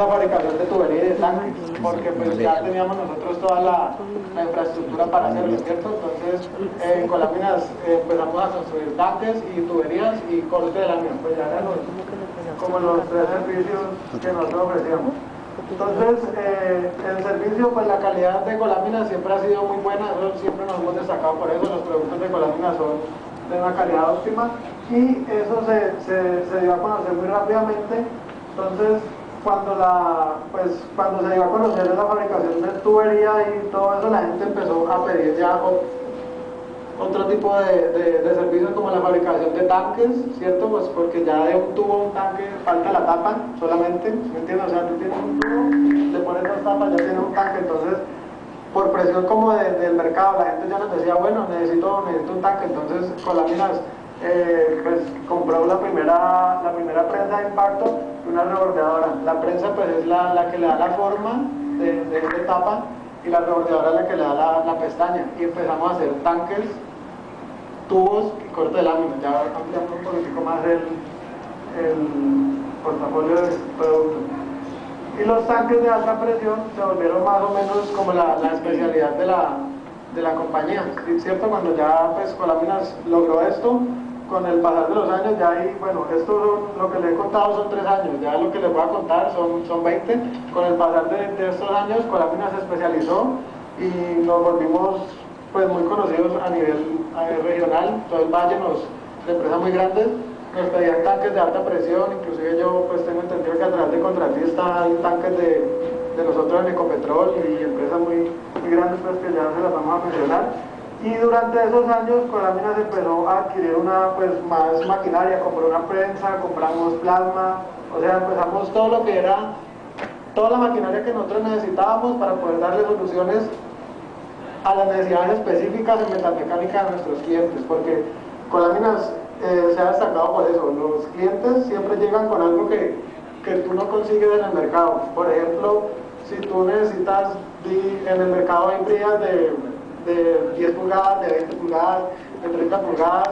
la fabricación de tubería y de tanques, porque pues ya teníamos nosotros toda la, infraestructura para hacerlo, ¿cierto? Entonces en Coláminas empezamos a construir tanques y tuberías y corte de láminas, pues ya eran los, como los tres servicios que nosotros ofrecíamos. Entonces, eh, el servicio, pues la calidad de Coláminas siempre ha sido muy buena, siempre nos hemos destacado por eso, los productos de Coláminas son de una calidad óptima y eso se, se, dio a conocer muy rápidamente. Entonces, cuando, la, pues, cuando se dio a conocer la fabricación de tubería y todo eso, la gente empezó a pedir ya otro tipo de, de, servicios como la fabricación de tanques, ¿cierto? Pues porque ya de un tubo un tanque falta la tapa solamente, ¿me entiendes? O sea, tú tienes un tubo, le pones dos tapas, ya tienes un tanque, entonces por presión como del mercado, la gente ya nos decía, bueno, necesito, necesito un tanque, entonces con láminas eh, pues compró la primera, la primera prensa de impacto y una rebordeadora. La prensa pues es la, la que le da la forma de, de, tapa y la rebordeadora es la que le da la, pestaña y empezamos a hacer tanques tubos y corte de láminas. Ya ampliamos un poquitico más el, el portafolio de productos. Y los tanques de alta presión se volvieron más o menos como la, la especialidad de la, de la compañía. ¿Cierto? Cuando ya pues Coláminas logró esto, con el pasar de los años ya hay, bueno, esto lo que le he contado son tres años, ya lo que les voy a contar son, son 20. Con el pasar de, estos años, Coláminas se especializó y nos volvimos pues muy conocidos a nivel, regional, todo el valle, nos, de empresas muy grandes, nos pedían tanques de alta presión, inclusive yo pues tengo entendido que a través de contratista hay tanques de, de nosotros en Ecopetrol y empresas muy, muy grandes pues que ya se las vamos a mencionar. Y durante esos años Coláminas empezó a adquirir una pues más maquinaria, compró una prensa, compramos plasma, o sea empezamos todo lo que era, toda la maquinaria que nosotros necesitábamos para poder darle soluciones a las necesidades específicas en metalmecánica de nuestros clientes, porque Coláminas eh, se ha destacado por eso, los clientes siempre llegan con algo que, que tú no consigues en el mercado. Por ejemplo, si tú necesitas, en el mercado hay brillas de, de 10 pulgadas, de 20 pulgadas, de 30 pulgadas,